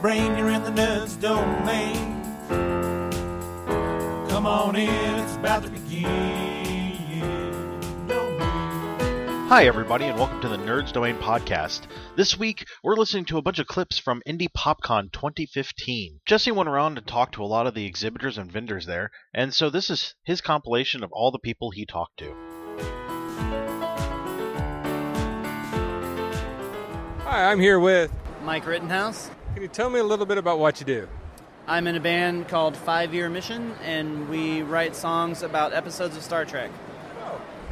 brain, you're in the nerds domain. Come on in, it's about to begin. No. Hi, everybody, and welcome to the Nerds Domain podcast. This week, we're listening to a bunch of clips from Indy PopCon 2015. Jesse went around and talked to a lot of the exhibitors and vendors there, and so this is his compilation of all the people he talked to. Hi, I'm here with. Mike Rittenhouse. Can you tell me a little bit about what you do? I'm in a band called Five Year Mission, and we write songs about episodes of Star Trek.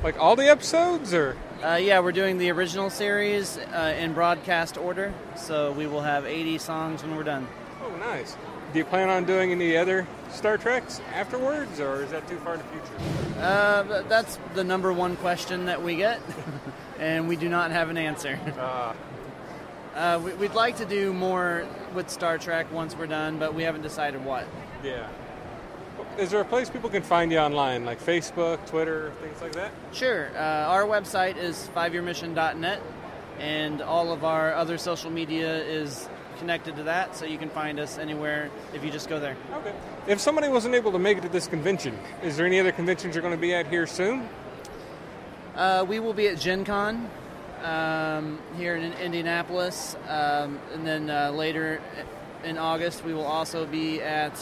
Like all the episodes, or Uh, yeah, we're doing the original series uh, in broadcast order, so we will have 80 songs when we're done. oh, nice. Do you plan on doing any other Star Treks afterwards, or is that too far in the future? Uh, that's the number one question that we get, and we do not have an answer. Uh, we, we'd like to do more with Star Trek once we're done, but we haven't decided what. yeah. Is there a place people can find you online, like Facebook, Twitter, things like that? Sure. Uh, our website is fiveyearmission.net, and all of our other social media is connected to that, so you can find us anywhere if you just go there. Okay. If somebody wasn't able to make it to this convention, is there any other conventions you're going to be at here soon? Uh, we will be at Gen Con um, here in Indianapolis, um, and then uh, later in August, we will also be at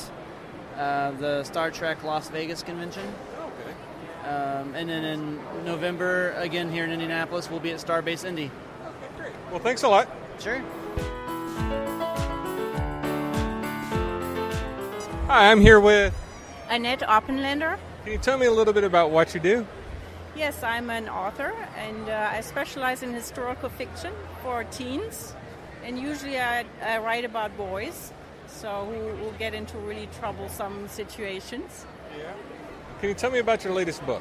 uh, the Star Trek Las Vegas convention. Okay. Um, and then in November, again here in Indianapolis, we'll be at Starbase Indy. Okay, great. Well, thanks a lot. Sure. Hi, I'm here with. Annette Oppenländer. Can you tell me a little bit about what you do? Yes, I'm an author and uh, I specialize in historical fiction for teens. And usually I, I write about boys, so who will get into really troublesome situations. Yeah. Can you tell me about your latest book?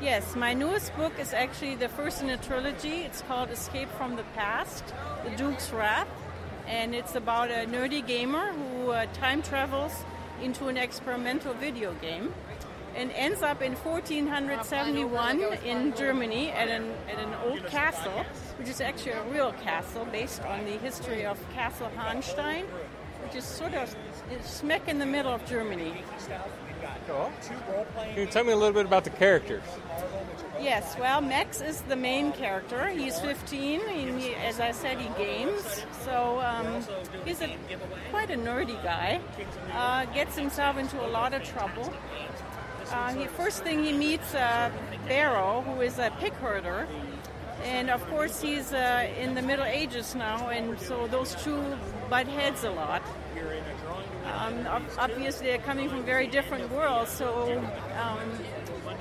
Yes, my newest book is actually the first in a trilogy. It's called Escape from the Past, The Duke's Wrath. And it's about a nerdy gamer who uh, time travels into an experimental video game and ends up in 1471 in Germany at an, at an old castle, which is actually a real castle based on the history of Castle Hanstein, which is sort of smack in the middle of Germany. Cool. Can you tell me a little bit about the characters? Yes, well, Max is the main character. He's 15, and he, as I said, he games. So um, he's a, quite a nerdy guy. Uh, gets himself into a lot of trouble. Uh, he, first thing he meets uh, Barrow, who is a pig herder, and of course he's uh, in the Middle Ages now, and so those two butt heads a lot. Um, obviously, they're coming from very different worlds, so um,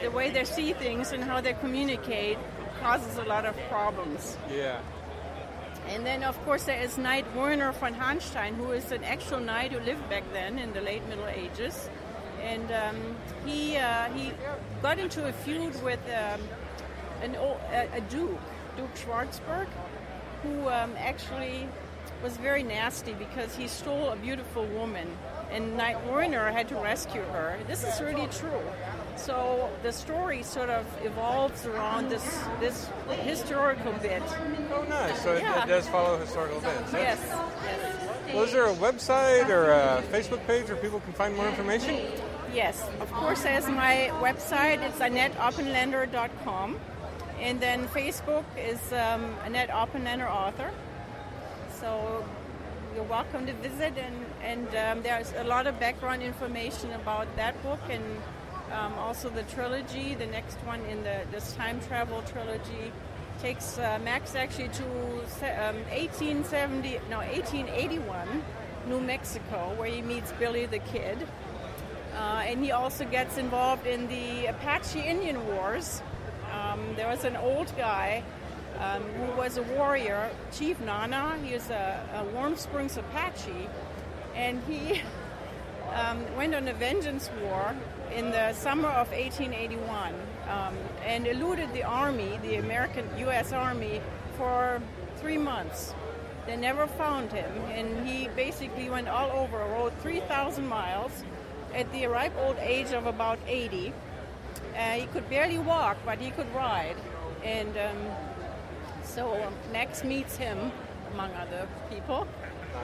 the way they see things and how they communicate causes a lot of problems. Yeah. And then, of course, there is Knight Werner von Hanstein, who is an actual knight who lived back then in the late Middle Ages. And um, he, uh, he got into a feud with um, an, o- a, a duke, Duke Schwarzburg, who um, actually was very nasty because he stole a beautiful woman. And Knight Werner had to rescue her. This is really true. So the story sort of evolves around this, this historical bit. Oh, nice. So it, Yeah. it does follow historical events. Yes, yes. Well, is there a website or a Facebook page where people can find more information? Yes, of course, there's my website. It's AnnetteOppenländer.com. And then Facebook is um, Annette Oppenländer Author. So you're welcome to visit. And, and um, there's a lot of background information about that book and um, also the trilogy. The next one in the this time travel trilogy takes uh, Max actually to um, 1870, no, 1881, New Mexico, where he meets Billy the Kid. Uh, and he also gets involved in the Apache Indian Wars. Um, there was an old guy um, who was a warrior, Chief Nana. He was a, a Warm Springs Apache, and he um, went on a vengeance war in the summer of 1881 um, and eluded the army, the American U.S. Army, for three months. They never found him, and he basically went all over, rode 3,000 miles at the ripe old age of about 80. Uh, he could barely walk, but he could ride. And um, so um, Max meets him, among other people.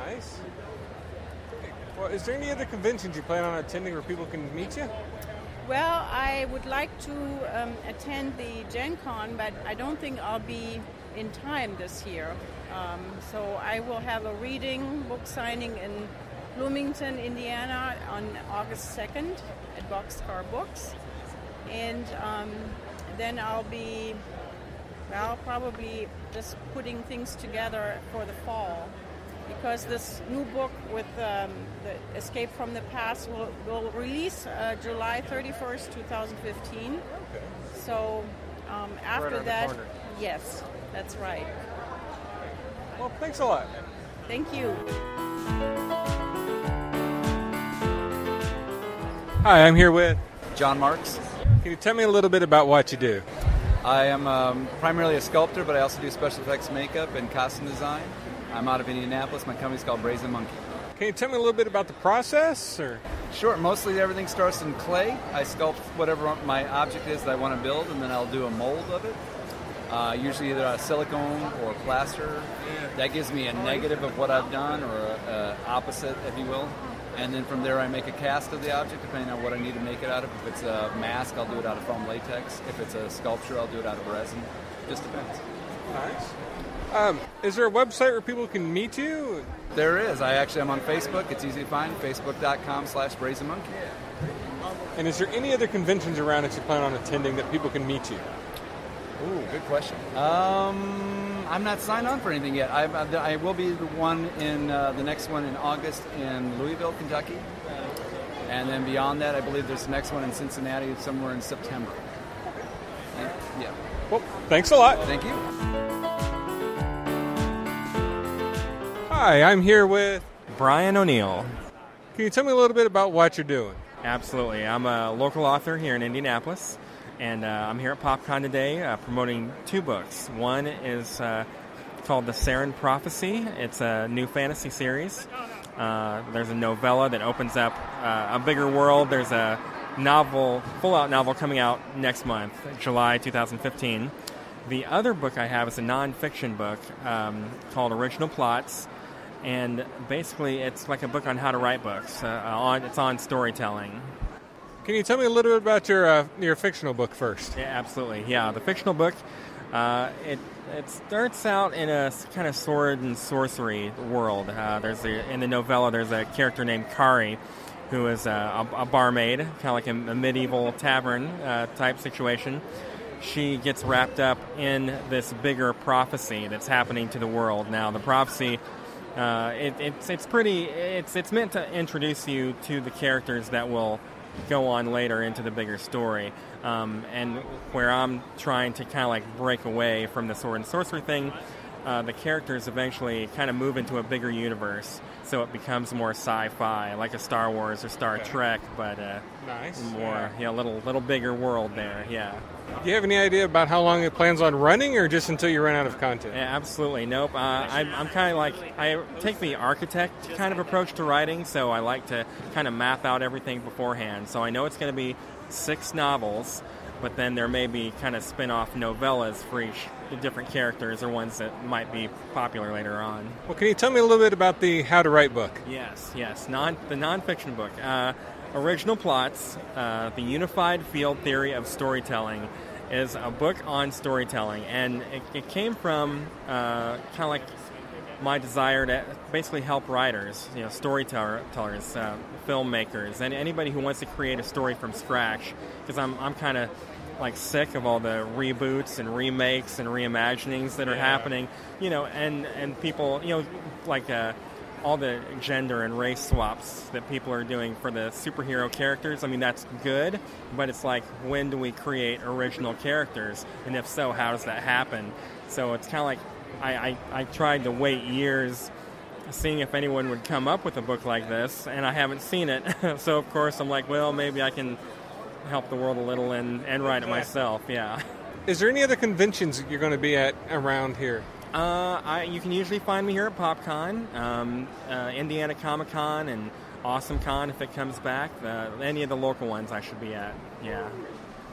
Nice. Well, is there any other conventions you plan on attending where people can meet you? Well, I would like to um, attend the Gen Con, but I don't think I'll be in time this year. Um, so I will have a reading, book signing in Bloomington, Indiana on August 2nd at Boxcar Books. And um, then I'll be, well, probably just putting things together for the fall. Because this new book with um, the Escape from the Past will, will release uh, July 31st, 2015. Okay. So um, after the that, yes, that's right. Well, thanks a lot. Thank you. Hi, I'm here with. John Marks. Can you tell me a little bit about what you do? I am um, primarily a sculptor, but I also do special effects makeup and costume design. I'm out of Indianapolis. My company's called Brazen Monkey. Can you tell me a little bit about the process? Or Sure, mostly everything starts in clay. I sculpt whatever my object is that I want to build, and then I'll do a mold of it. Uh, usually either a silicone or plaster. That gives me a negative of what I've done, or a, a opposite, if you will. And then from there, I make a cast of the object, depending on what I need to make it out of. If it's a mask, I'll do it out of foam latex. If it's a sculpture, I'll do it out of resin. Just depends. nice. Um, is there a website where people can meet you? There is. I actually am on Facebook. It's easy to find. Facebook.com slash Brazen Monkey. And is there any other conventions around that you plan on attending that people can meet you? Ooh, good question. Um, I'm not signed on for anything yet. I, I will be the one in uh, the next one in August in Louisville, Kentucky, and then beyond that, I believe there's the next one in Cincinnati somewhere in September. And- yeah. Well, thanks a lot. Thank you. Hi, I'm here with. Bryan O'Neill. Can you tell me a little bit about what you're doing? Absolutely. I'm a local author here in Indianapolis, and uh, I'm here at PopCon today uh, promoting two books. One is uh, called The Saren Prophecy, it's a new fantasy series. Uh, there's a novella that opens up uh, a bigger world. There's a novel, full out novel coming out next month, July 2015. The other book I have is a nonfiction book um, called Original Plots and basically it's like a book on how to write books. Uh, on it's on storytelling. Can you tell me a little bit about your uh, your fictional book first? Yeah, absolutely. Yeah, the fictional book. Uh, it it starts out in a kind of sword and sorcery world. Uh, there's a, in the novella there's a character named Kari, who is a, a, a barmaid, kind of like a, a medieval tavern uh, type situation. She gets wrapped up in this bigger prophecy that's happening to the world now. The prophecy uh, it, it's it's pretty. It's it's meant to introduce you to the characters that will go on later into the bigger story. Um, and where I'm trying to kind of like break away from the sword and sorcery thing, uh, the characters eventually kind of move into a bigger universe, so it becomes more sci-fi, like a Star Wars or Star Trek, but uh, Nice. more yeah, a little little bigger world there. Yeah. Do you have any idea about how long it plans on running, or just until you run out of content? Yeah, absolutely. Nope. Uh, I'm, I'm kind of like I take the architect kind of approach to writing, so I like to kind of map out everything beforehand. So I know it's going to be six novels, but then there may be kind of spin-off novellas for each the different characters or ones that might be popular later on. Well, can you tell me a little bit about the How to Write book? Yes, yes. Non the nonfiction book. Uh, Original Plots, uh, the Unified Field Theory of Storytelling, is a book on storytelling, and it, it came from uh, kind of like my desire to basically help writers, you know, storytellers, uh, filmmakers, and anybody who wants to create a story from scratch. Because I'm, I'm kind of like sick of all the reboots and remakes and reimaginings that are happening, you know, and and people, you know, like. Uh, all the gender and race swaps that people are doing for the superhero characters. I mean, that's good, but it's like, when do we create original characters? And if so, how does that happen? So it's kind of like I, I, I tried to wait years seeing if anyone would come up with a book like this, and I haven't seen it. so, of course, I'm like, well, maybe I can help the world a little and, and write it myself. Yeah. Is there any other conventions you're going to be at around here? Uh, I, you can usually find me here at PopCon, um, uh, Indiana Comic Con, and Awesome Con if it comes back. Uh, any of the local ones I should be at. Yeah.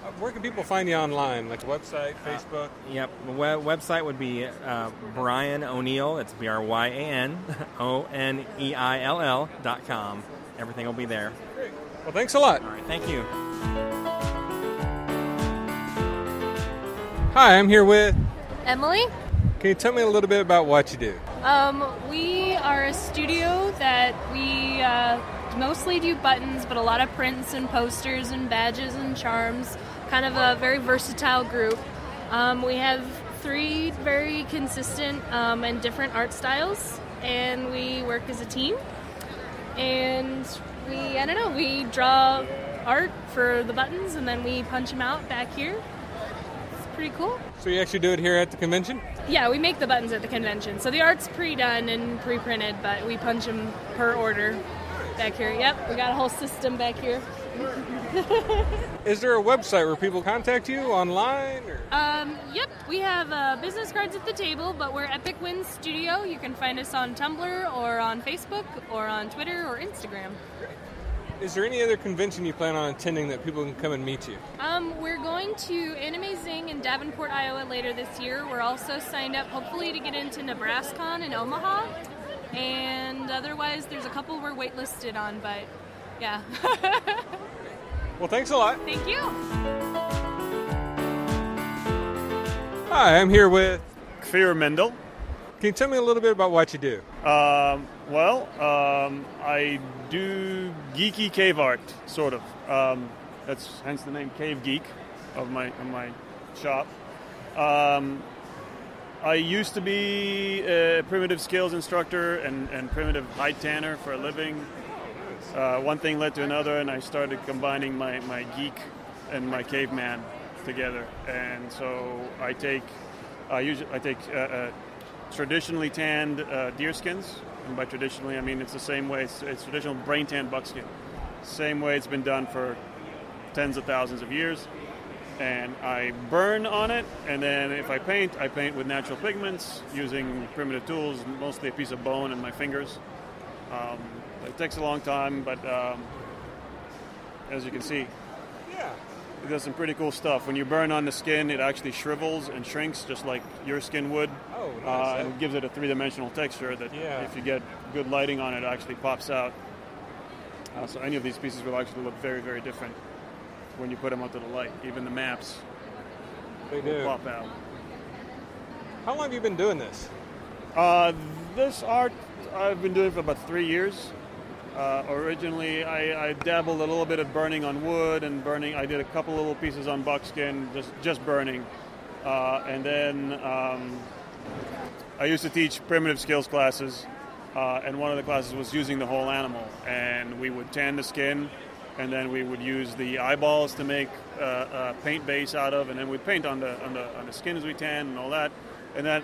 Uh, Where can people find you online? Like website, Facebook? Yep. The web- website would be uh, Bryan O'Neill. It's B R Y A N O N E I L L dot com. everything will be there. Well, thanks a lot. All right, thank you. Hi, I'm here with. Emily. Can you tell me a little bit about what you do? Um, we are a studio that we uh, mostly do buttons, but a lot of prints and posters and badges and charms. Kind of a very versatile group. Um, we have three very consistent um, and different art styles, and we work as a team. And we, I don't know, we draw art for the buttons, and then we punch them out back here. It's pretty cool. So you actually do it here at the convention? Yeah, we make the buttons at the convention. So the art's pre-done and pre-printed, but we punch them per order back here. Yep, we got a whole system back here. Is there a website where people contact you online? Or? Um, yep, we have uh, business cards at the table, but we're Epic Wins Studio. You can find us on Tumblr or on Facebook or on Twitter or Instagram. Is there any other convention you plan on attending that people can come and meet you? Um, we're going to Anime Zing in Davenport, Iowa later this year. We're also signed up, hopefully, to get into NebraskaCon in Omaha. And otherwise, there's a couple we're waitlisted on, but yeah. Well, thanks a lot. Thank you. Hi, I'm here with. Kfir Mendel. Can you tell me a little bit about what you do? Um, well, um, I do geeky cave art, sort of. Um, that's hence the name Cave Geek of my of my shop. Um, I used to be a primitive skills instructor and, and primitive hide tanner for a living. Uh, one thing led to another, and I started combining my, my geek and my caveman together. And so I take I usually I take uh, uh, traditionally tanned uh, deer skins, and by traditionally I mean it's the same way. It's, it's traditional brain tan buckskin, same way it's been done for tens of thousands of years. And I burn on it, and then if I paint, I paint with natural pigments using primitive tools, mostly a piece of bone and my fingers. Um, it takes a long time, but um, as you can see, Yeah. it does some pretty cool stuff. When you burn on the skin, it actually shrivels and shrinks just like your skin would. Oh, Uh, and it gives it a three-dimensional texture that Yeah. if you get good lighting on it, it actually pops out. Uh, so any of these pieces will actually look very, very different when you put them under the light. Even the maps they will do. pop out. How long have you been doing this? Uh, this art I've been doing for about three years. Uh, originally, I, I dabbled a little bit of burning on wood and burning. I did a couple little pieces on buckskin, just just burning, uh, and then um, I used to teach primitive skills classes, uh, and one of the classes was using the whole animal, and we would tan the skin, and then we would use the eyeballs to make uh, a paint base out of, and then we'd paint on the on the on the skin as we tan and all that, and that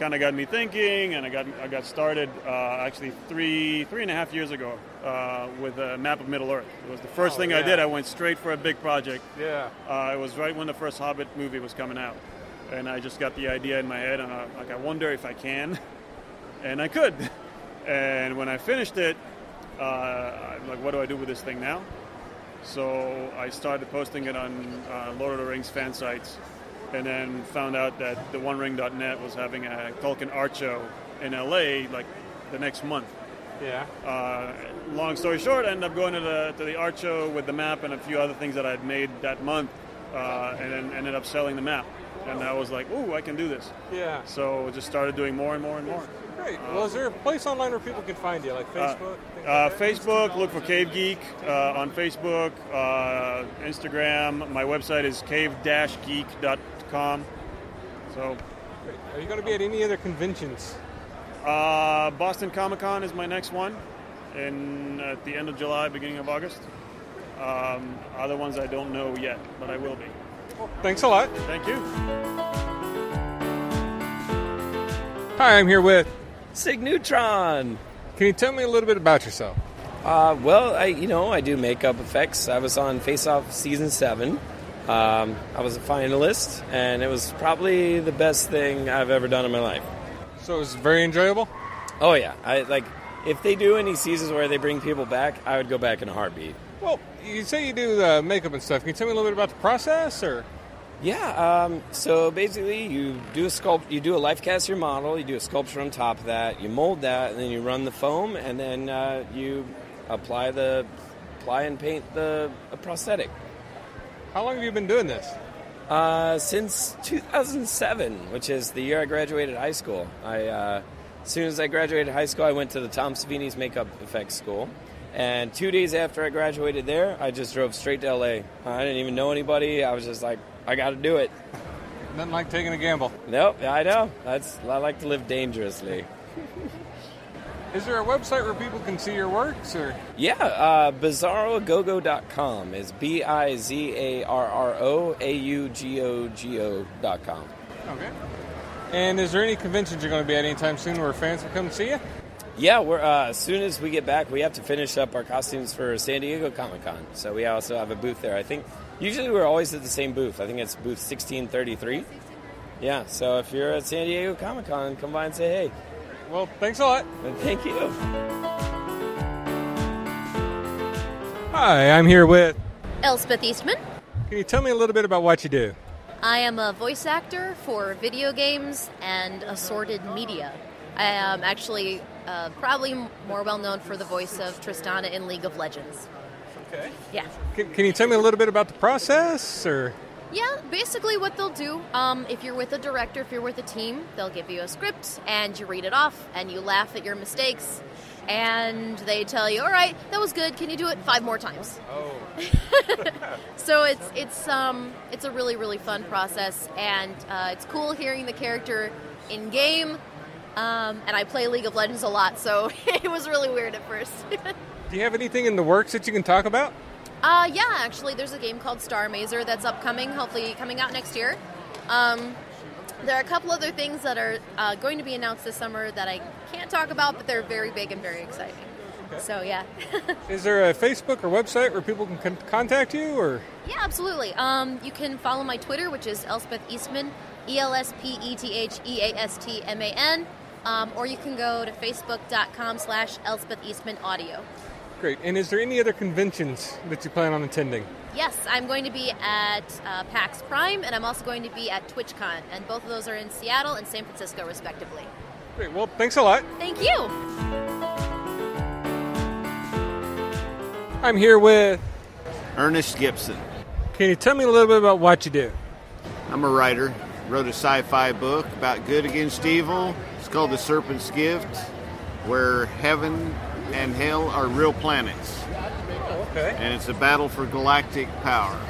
kind of got me thinking, and I got I got started uh, actually three three and a half years ago uh, with a map of Middle Earth. It was the first Oh, thing I did. I went straight for a big project. Yeah. Uh, it was right when the first Hobbit movie was coming out, and I just got the idea in my head, and I, like I wonder if I can, and I could. And when I finished it, uh, I'm like, what do I do with this thing now? So I started posting it on uh, Lord of the Rings fan sites, and then found out that the OneRing.net was having a Tolkien art show in LA like the next month. Yeah. Uh, long story short, I ended up going to the to the art show with the map and a few other things that I'd made that month, uh, and then ended up selling the map. And I was like, "Ooh, I can do this!" Yeah. So just started doing more and more and more. Great. Well, is there a place online where people can find you, like Facebook? Uh, like? Facebook, look for Cave Geek uh, on Facebook, uh, Instagram. My website is cave-geek.com. So, Great. Are you going to be at any other conventions? uh, Boston Comic Con is my next one, in at the end of July, beginning of August. Um, other ones I don't know yet, but I will be. Thanks a lot. Thank you. Hi, I'm here with. Sig Neutron. Can you tell me a little bit about yourself? Uh, well, I you know I do makeup effects. I was on Face Off season seven. Um, I was a finalist, and it was probably the best thing I've ever done in my life. So it was very enjoyable. Oh yeah, I like if they do any seasons where they bring people back, I would go back in a heartbeat. Well, you say you do the makeup and stuff. Can you tell me a little bit about the process, or? Yeah. Um, so basically, you do a sculpt, you do a life cast your model, you do a sculpture on top of that, you mold that, and then you run the foam, and then uh, you apply the apply and paint the a prosthetic. How long have you been doing this? Uh, since 2007, which is the year I graduated high school. I uh, as soon as I graduated high school, I went to the Tom Savini's Makeup Effects School. And two days after I graduated there, I just drove straight to LA. I didn't even know anybody. I was just like, I got to do it. Nothing like taking a gamble. Nope, I know. That's I like to live dangerously. Is there a website where people can see your works, or Yeah, uh, bizarroaugogo.com is B I Z A R R O A U G O G O dot com. okay? And is there any conventions you're going to be at anytime soon where fans will come see you? Yeah, we're uh, as soon as we get back, we have to finish up our costumes for San Diego Comic Con. So we also have a booth there. I think usually we're always at the same booth. I think it's booth 1633. Yeah, so if you're at San Diego Comic Con, come by and say hey. Well, thanks a lot. And thank you. Hi, I'm here with. Elspeth Eastman. Can you tell me a little bit about what you do? I am a voice actor for video games and assorted media. I am actually uh, probably more well known for the voice of Tristana in League of Legends. Okay. Yeah. Can, can you tell me a little bit about the process, or? Yeah, basically what they'll do, um, if you're with a director, if you're with a team, they'll give you a script and you read it off and you laugh at your mistakes and they tell you, all right, that was good. Can you do it five more times? Oh. So it's it's um it's a really really fun process, and uh, it's cool hearing the character in game. Um, and I play League of Legends a lot, so it was really weird at first. Do you have anything in the works that you can talk about? uh, yeah, actually, there's a game called Starr Mazer that's upcoming, hopefully coming out next year. Um, there are a couple other things that are uh, going to be announced this summer that I can't talk about, but they're very big and very exciting. So yeah. Is there a Facebook or website where people can con- contact you, or? Yeah, absolutely. Um, you can follow my Twitter, which is Elspeth Eastman, E L S P E T H E A S T M A N, um, or you can go to facebook.com slash Elspeth Eastman Audio. Great. And is there any other conventions that you plan on attending? Yes, I'm going to be at uh, PAX Prime, and I'm also going to be at TwitchCon, and both of those are in Seattle and San Francisco, respectively. Great. Well, thanks a lot. Thank you. I'm here with. Ernest Gibson. Can you tell me a little bit about what you do? I'm a writer. Wrote a sci-fi book about good against evil. It's called The Serpent's Gift, where heaven and hell are real planets, Okay. and it's a battle for galactic power.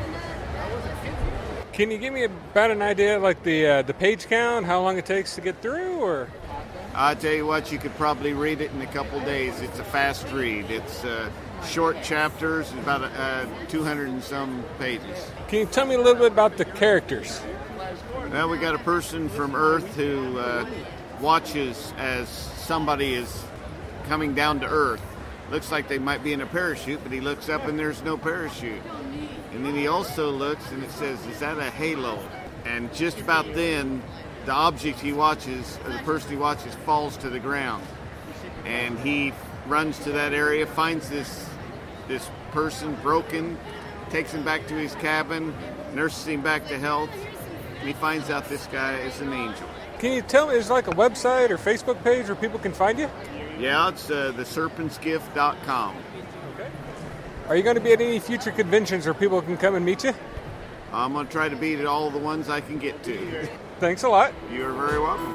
Can you give me about an idea, like the uh, the page count, how long it takes to get through, or? I tell you what, you could probably read it in a couple days. It's a fast read. It's uh, short chapters, about uh, 200 and some pages. Can you tell me a little bit about the characters? Well, we got a person from Earth who uh, watches as somebody is coming down to Earth. Looks like they might be in a parachute, but he looks up and there's no parachute. And then he also looks and it says, Is that a halo? And just about then, the object he watches, or the person he watches, falls to the ground. And he runs to that area, finds this this person broken, takes him back to his cabin, nurses him back to health, and he finds out this guy is an angel. Can you tell me, is like a website or Facebook page where people can find you? Yeah, it's uh, theserpentsgift.com. Are you going to be at any future conventions where people can come and meet you? I'm going to try to be at all the ones I can get to. Thanks a lot. You're very welcome.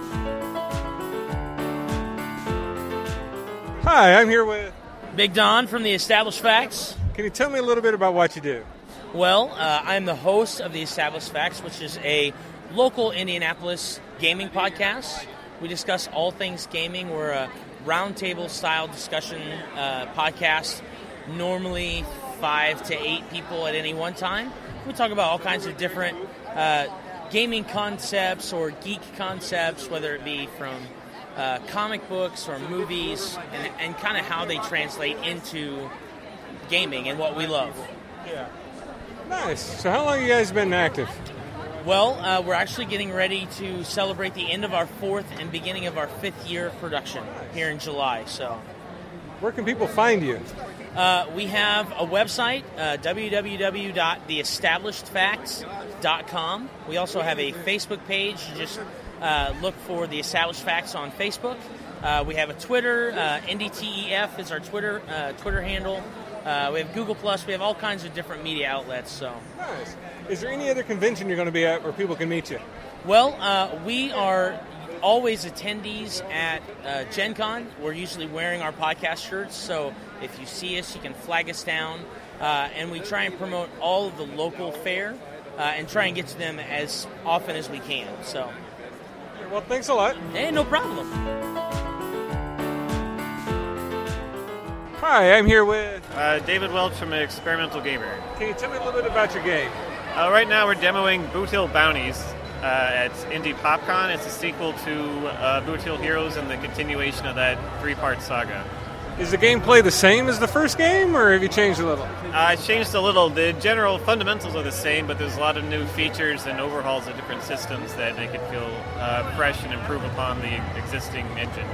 Hi, I'm here with. Big Don from the Established Facts. Can you tell me a little bit about what you do? Well, uh, I'm the host of the Established Facts, which is a local Indianapolis gaming podcast. We discuss all things gaming. We're a roundtable style discussion uh, podcast, normally five to eight people at any one time. We talk about all kinds of different uh, gaming concepts or geek concepts, whether it be from uh, comic books or movies, and, and kind of how they translate into gaming and what we love. Yeah. Nice. So, how long you guys been active? Well, uh, we're actually getting ready to celebrate the end of our fourth and beginning of our fifth year of production here in July. So, where can people find you? Uh, we have a website, uh, www.theestablishedfacts.com. We also have a Facebook page. Just uh, look for the Established Facts on Facebook. Uh, we have a Twitter. Uh, IndyTEF is our Twitter uh, Twitter handle. Uh, we have Google Plus. We have all kinds of different media outlets. So, Nice. Is there any other convention you're going to be at where people can meet you? well, uh, we are always attendees at uh, Gen Con. We're usually wearing our podcast shirts, so if you see us, you can flag us down. Uh, and we try and promote all of the local fair uh, and try and get to them as often as we can. So, well, thanks a lot. Hey, no problem. Hi, I'm here with. Uh, David Welch from Experimental Gamer. Can you tell me a little bit about your game? Uh, right now, we're demoing Boot Hill Bounties uh, at Indy PopCon. It's a sequel to uh, Boot Hill Heroes and the continuation of that three-part saga. Is the gameplay the same as the first game, or have you changed a little? Uh, it's changed a little. The general fundamentals are the same, but there's a lot of new features and overhauls of different systems that make it feel uh, fresh and improve upon the existing engine.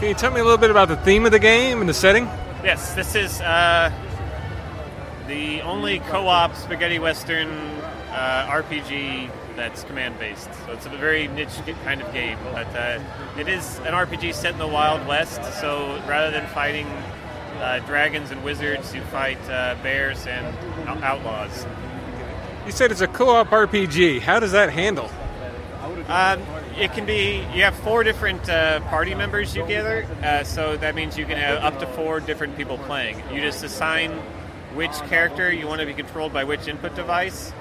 Can you tell me a little bit about the theme of the game and the setting? Yes, this is uh, the only co-op spaghetti western uh, RPG that's command-based. So it's a very niche kind of game, but uh, it is an RPG set in the Wild West. So rather than fighting uh, dragons and wizards, you fight uh, bears and outlaws. You said it's a co-op RPG. How does that handle? Um, it can be. You have four different uh, party members you gather, uh, so that means you can have up to four different people playing. You just assign which character you want to be controlled by which input device,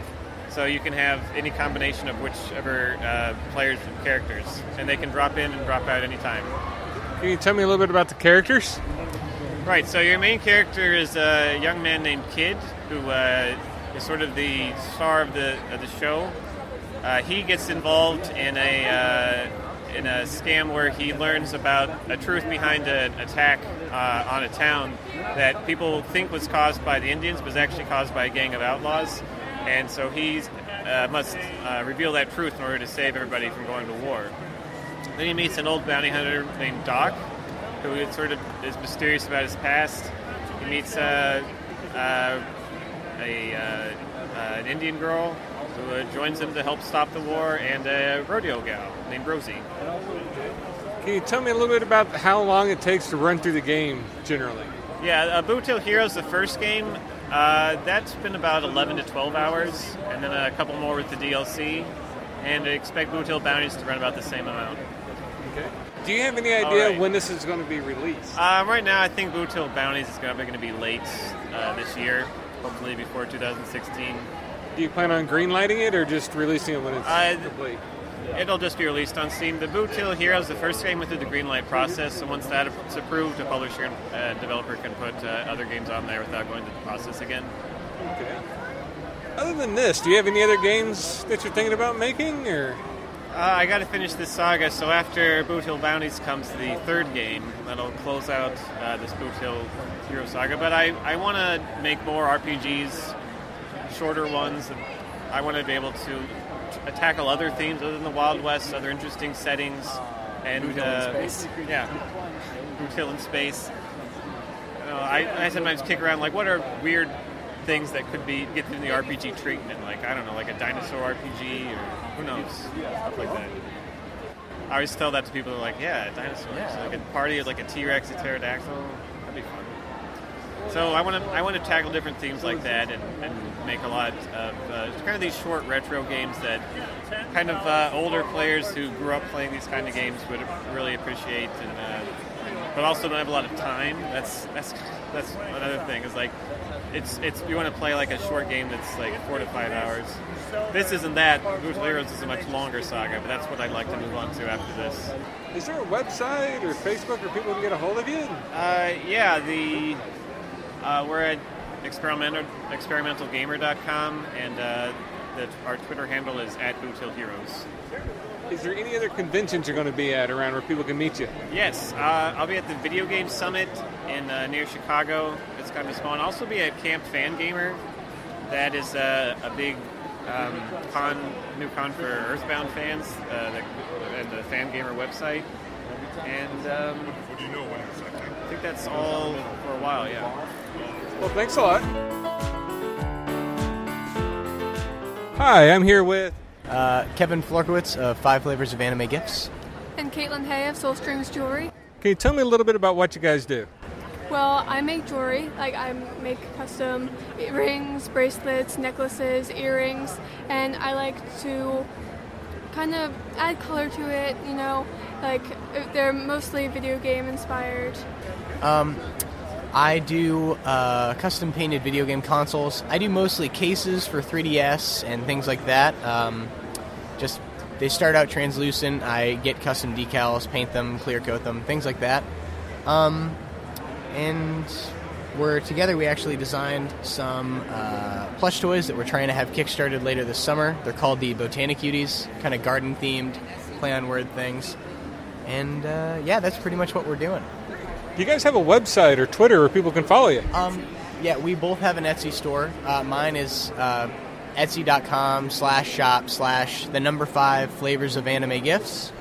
so you can have any combination of whichever uh, players and characters, and they can drop in and drop out anytime. Can you tell me a little bit about the characters? Right. So your main character is a young man named Kid, who uh, is sort of the star of the of the show. Uh, he gets involved in a uh, in a scam where he learns about a truth behind an attack uh, on a town that people think was caused by the Indians, but was actually caused by a gang of outlaws. And so he uh, must uh, reveal that truth in order to save everybody from going to war. Then he meets an old bounty hunter named Doc, who is sort of is mysterious about his past. He meets uh, uh, a uh, an Indian girl who uh, joins him to help stop the war, and a rodeo gal named Rosie. Can you tell me a little bit about how long it takes to run through the game generally? Yeah, uh, Boot Hill Heroes, the first game, uh, that's been about 11 to 12 hours, and then a couple more with the DLC. And I expect Boot Hill Bounties to run about the same amount. Okay. Do you have any idea right. when this is going to be released? Um, right now, I think Boot Hill Bounties is probably going to be late uh, this year, hopefully before 2016. Do you plan on greenlighting it or just releasing it when it's Uh, complete? It'll just be released on Steam. The Boot Hill Heroes, the first game went through the greenlight process, so once that's approved, a publisher and uh, developer can put uh, other games on there without going through the process again. Okay. Other than this, do you have any other games that you're thinking about making, or Uh, I got to finish this saga, so after Boot Hill Bounties comes the third game that'll close out uh, this Boot Hill Hero saga. But I, I want to make more RPGs, shorter ones. I want to be able to t- tackle other themes other than the Wild West, other interesting settings, and Boot Hill in uh, space. Yeah, Boot Hill in space. Know, I, I sometimes kick around like, what are weird things that could be get in the RPG treatment? Like I don't know, like a dinosaur RPG or who knows, stuff like that. I always tell that to people. Like, yeah, dinosaurs. Like a party of like a T Rex, a pterodactyl. That'd be fun. So I want to I want to tackle different themes like that and, and make a lot of uh, kind of these short retro games that kind of uh, older players who grew up playing these kind of games would really appreciate and uh, but also don't have a lot of time. That's that's that's another thing. Is like it's it's you want to play like a short game that's like four to five hours. This isn't that. Hill Heroes is a much longer saga, but that's what I'd like to move on to after this. is there a website or Facebook where people can get a hold of you? Uh, yeah, the uh, we're at experimental experimentalgamer.com, and uh, the, our Twitter handle is at Boot Heroes. Is there any other conventions you're going to be at around where people can meet you? Yes, uh, I'll be at the Video Game Summit in uh, near Chicago. It's kind of small. And I'll also be at Camp Fangamer. That is uh, a big um, con, new con for Earthbound fans, uh, the, and the Fangamer website. And um, what do you know when I think that's all for a while. Yeah. Well, thanks a lot. Hi, I'm here with. Uh, Kevin Florkowitz of Five Flavors of Anime Gifts. And Caitlin Hay of Soul Strings Jewelry. Can you tell me a little bit about what you guys do? Well, I make jewelry. Like I make custom rings, bracelets, necklaces, earrings, and I like to kind of add color to it. You know, like they're mostly video game inspired. Um, I do uh, custom painted video game consoles. I do mostly cases for 3DS and things like that. Um, just they start out translucent. I get custom decals, paint them, clear coat them, things like that. Um, and we're together. We actually designed some uh, plush toys that we're trying to have kickstarted later this summer. They're called the Botanic Cuties, kind of garden themed, play on word things. And uh, yeah, that's pretty much what we're doing. Do you guys have a website or Twitter where people can follow you? Um, yeah, we both have an Etsy store. Uh, mine is uh, etsy.com slash shop slash the number five flavors of anime gifts.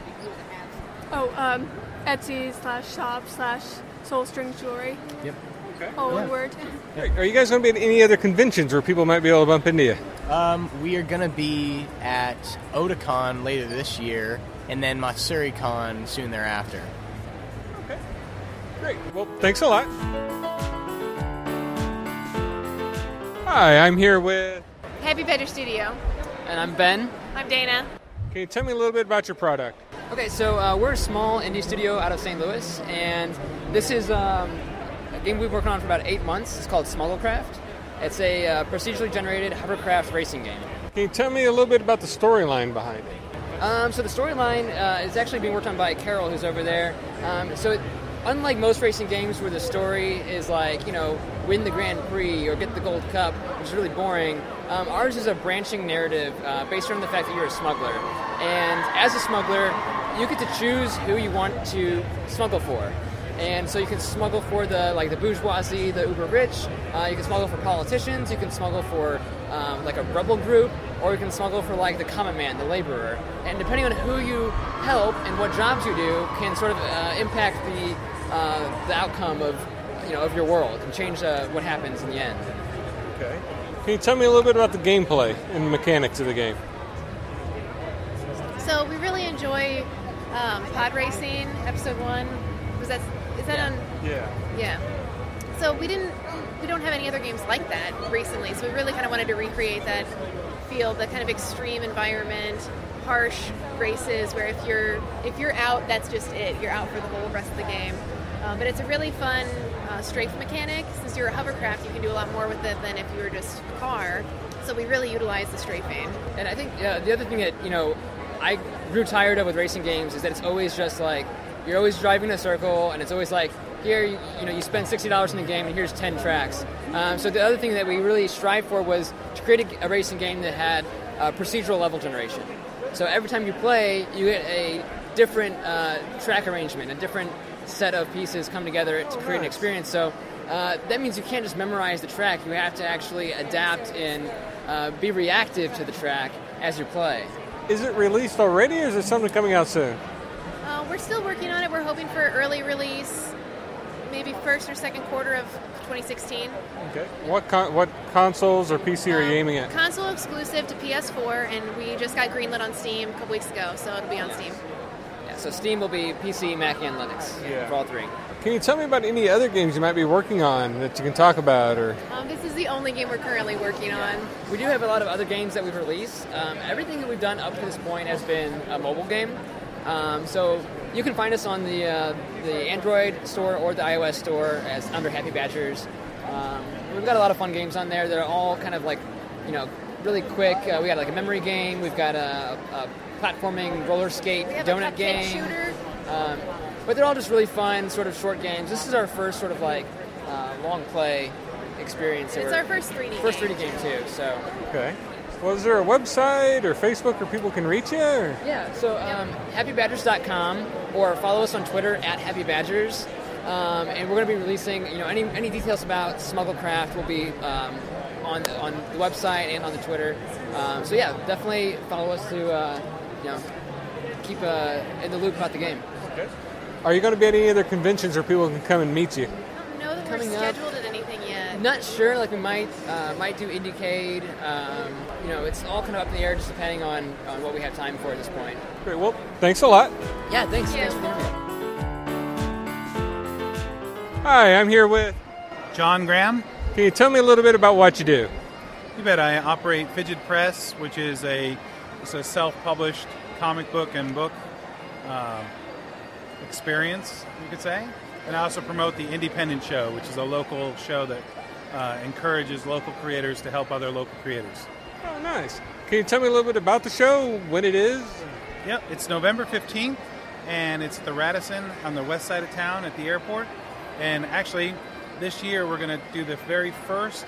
Oh, um, Etsy slash shop slash Soul String Jewelry. Yep. Okay. All one word. Are you guys going to be at any other conventions where people might be able to bump into you? Um, we are going to be at Otakon later this year, and then MatsuriCon soon thereafter. Great. Well, thanks a lot. Hi, I'm here with. Happy Badger Studio. And I'm Ben. I'm Dana. Can you tell me a little bit about your product? Okay, so uh, we're a small indie studio out of St. Louis, and this is um, a game we've been working on for about eight months. It's called Smugglecraft. It's a uh, procedurally generated hovercraft racing game. Can you tell me a little bit about the storyline behind it? Um, so the storyline uh, is actually being worked on by Carol, who's over there. Um, so it, unlike most racing games where the story is like, you know, win the Grand Prix or get the Gold Cup, which is really boring, um, ours is a branching narrative uh, based on the fact that you're a smuggler. And as a smuggler, you get to choose who you want to smuggle for. And so you can smuggle for the like the bourgeoisie, the uber rich. Uh, you can smuggle for politicians. You can smuggle for um, like a rebel group, or you can smuggle for like the common man, the laborer. And depending on who you help and what jobs you do, can sort of uh, impact the uh, the outcome of you know of your world and change uh, what happens in the end. Okay. Can you tell me a little bit about the gameplay and mechanics of the game? So we really enjoy um, pod racing. Episode one was that is that on? Yeah. Yeah. So we didn't we don't have any other games like that recently. So we really kind of wanted to recreate that feel, the kind of extreme environment, harsh races where if you're if you're out, that's just it. You're out for the whole rest of the game. Um, but it's a really fun uh, strafe mechanic. Since you're a hovercraft, you can do a lot more with it than if you were just a car. So we really utilize the strafing. And I think uh, the other thing that you know I grew tired of with racing games is that it's always just like you're always driving in a circle, and it's always like here you, you know you spend sixty dollars in the game, and here's ten tracks. Um, so the other thing that we really strived for was to create a, a racing game that had uh, procedural level generation. So every time you play, you get a different uh, track arrangement, a different set of pieces come together to create an experience. So uh, that means you can't just memorize the track; you have to actually adapt and uh, be reactive to the track as you play. Is it released already, or is it something coming out soon? Uh, we're still working on it. We're hoping for early release, maybe first or second quarter of 2016. Okay. What con- what consoles or PC are you aiming at? Console exclusive to PS4, and we just got greenlit on Steam a couple weeks ago, so it'll be on Steam. Yeah, so Steam will be PC, Mac, and Linux Yeah. for all three. Can you tell me about any other games you might be working on that you can talk about, or Um, this is the only game we're currently working on. We do have a lot of other games that we've released. Um, everything that we've done up to this point has been a mobile game. Um, so you can find us on the uh, the Android store or the iOS store as under Happy Badgers. Um, we've got a lot of fun games on there. They're all kind of like, you know, really quick. Uh, we got like a memory game. We've got a, a platforming roller skate We have donut cupcake game. Um, but they're all just really fun, sort of short games. This is our first sort of like uh, long play experience. It's our first 3D First game. 3D game too. So. okay? Well, is there a website or Facebook where people can reach you? Or? Yeah, so um, happybadgers.com or follow us on Twitter at happybadgers. Um, and we're going to be releasing, you know, any, any details about Smugglecraft will be um, on, on the website and on the Twitter. Um, so yeah, definitely follow us to, uh, you know, keep uh, in the loop about the game. Are you going to be at any other conventions where people can come and meet you? I don't that Coming we're up. scheduled at. Not sure, like we might uh, might do Indiecade. Um, you know, it's all kind of up in the air just depending on, on what we have time for at this point. Great. Well, thanks a lot. Yeah, thanks. Thanks for the interview. Hi, I'm here with John Graham. Can you tell me a little bit about what you do? You bet. I operate Fidget Press, which is a it's a self-published comic book and book uh, experience, you could say. And I also promote the Indypendent Show, which is a local show that uh, encourages local creators to help other local creators. Oh, nice. Can you tell me a little bit about the show, when it is? Yep, it's November 15th, and it's at the Radisson on the west side of town at the airport. And actually, this year we're going to do the very first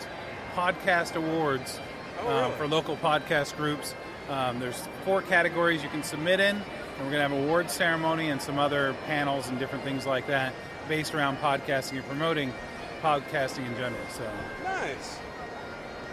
podcast awards uh, for local podcast groups. Um, there's four categories you can submit in, and we're going to have an award ceremony and some other panels and different things like that based around podcasting and promoting podcasting in general. So, Nice.